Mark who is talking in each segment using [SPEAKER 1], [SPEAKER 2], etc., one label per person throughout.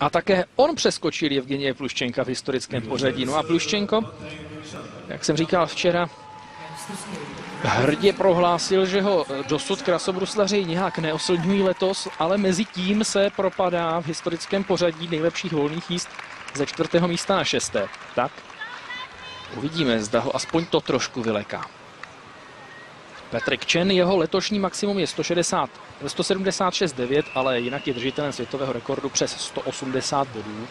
[SPEAKER 1] A také on přeskočil Evgenie Pluščenka v historickém pořadí. No a Pluščenko, jak jsem říkal včera, hrdě prohlásil, že ho dosud krasobruslaři nějak neoslňují letos, ale mezi tím se propadá v historickém pořadí nejlepších volných jíst ze čtvrtého místa na šesté. Tak uvidíme, zda ho aspoň to trošku vyleká. Petrik Čen, jeho letošní maximum je 160, 176,9, ale jinak je držitelem světového rekordu přes 180 bodů.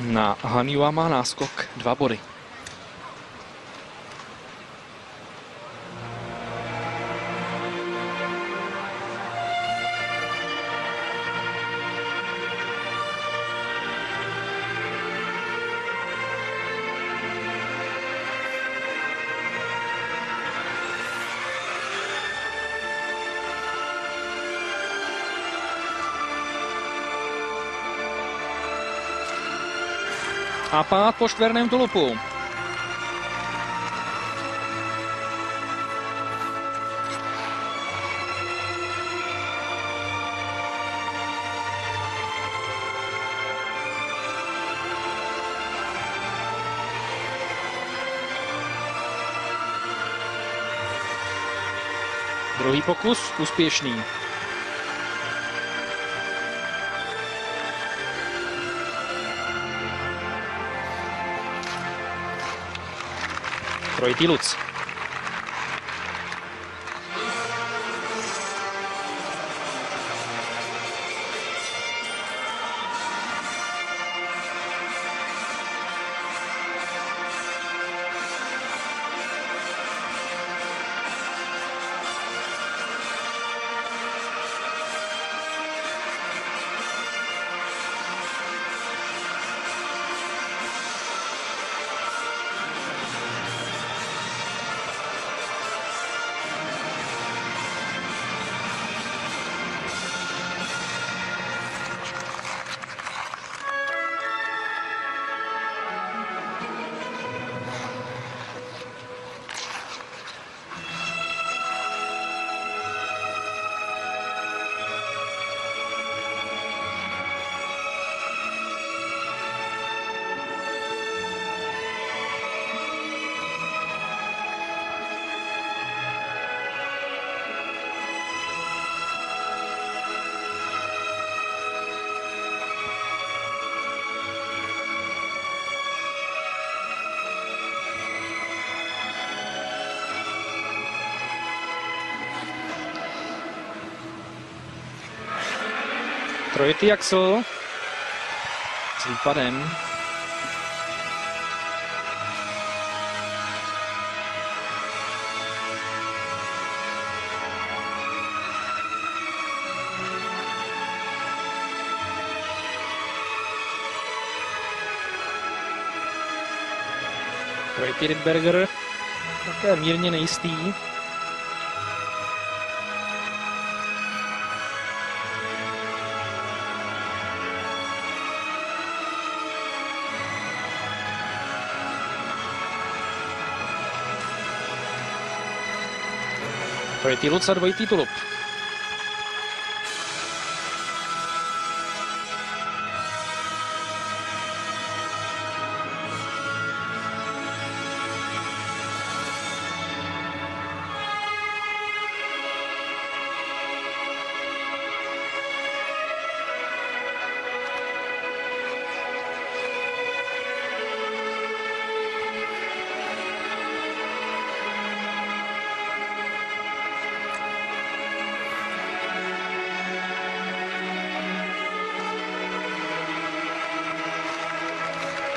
[SPEAKER 1] Na Haniwa má náskok dva body. A pád po čtverném tulupu. Druhý pokus úspěšný. Trojitý Trojitý Axel s výpadem. Trojitý Rydberger také mírně nejistý. Trojitý Luc dvojitý Tulup.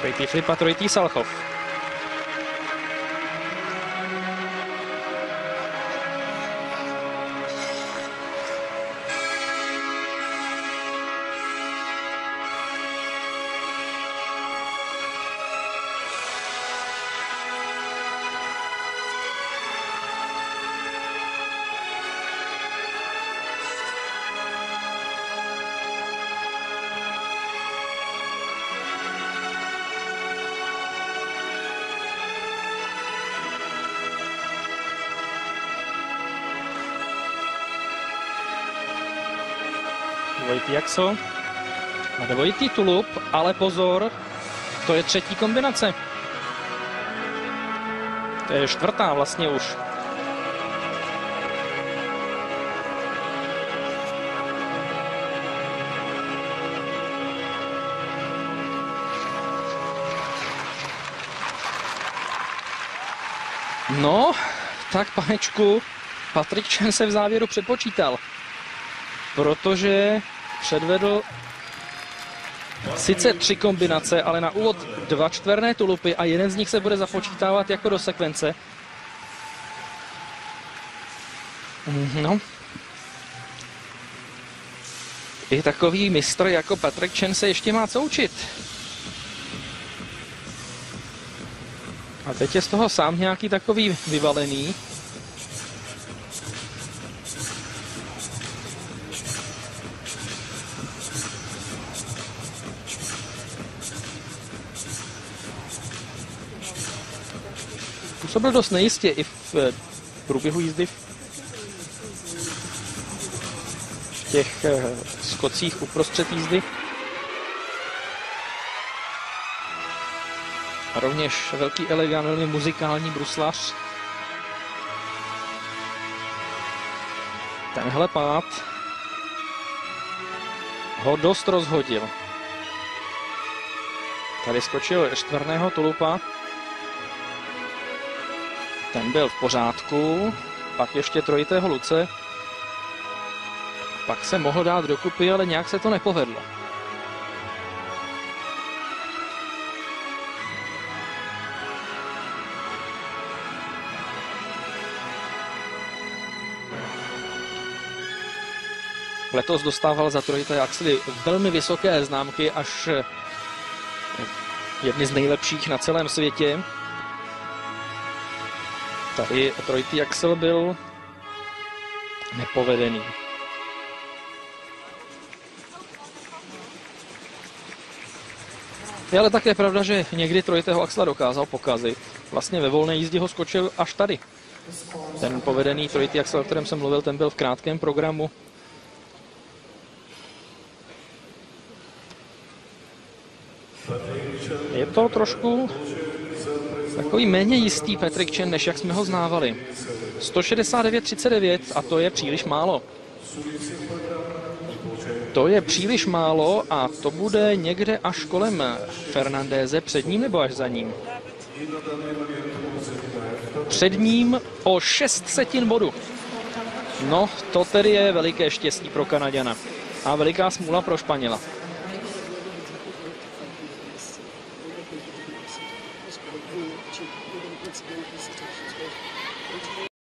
[SPEAKER 1] Trojitý Flip a trojitý Salchov. Dvojitý Axel. A dvojitý tulup, ale pozor, to je třetí kombinace. To je čtvrtá vlastně už. No, tak panečku, Patrik Čen se v závěru předpočítal, protože předvedl sice tři kombinace, ale na úvod dva čtverné tulupy a jeden z nich se bude započítávat jako do sekvence. No. I takový mistr jako Patrik Chen se ještě má co učit. A teď je z toho sám nějaký takový vyvalený. Působil dost nejistě i v eh, průběhu jízdy v těch eh, skocích uprostřed jízdy. A rovněž velký elegant, velmi muzikální bruslař. Tenhle pád ho dost rozhodil. Tady skočil čtvrného tulupa. Ten byl v pořádku. Pak ještě trojitého Luce. Pak se mohl dát dokupy, ale nějak se to nepovedlo. Letos dostával za trojité axely velmi vysoké známky, až jedny z nejlepších na celém světě. Tady trojitý axel byl nepovedený. Je ale také pravda, že někdy trojitého axla dokázal pokazit. Vlastně ve volné jízdě ho skočil až tady. Ten povedený trojitý axel, o kterém jsem mluvil, ten byl v krátkém programu Je to trošku takový méně jistý Patrick Chen, než jak jsme ho znávali. 169,39 a to je příliš málo. To je příliš málo a to bude někde až kolem Fernandéze, před ním nebo až za ním? Před ním o 6 setin bodu. No, to tedy je veliké štěstí pro Kanaděna a veliká smůla pro Španěla.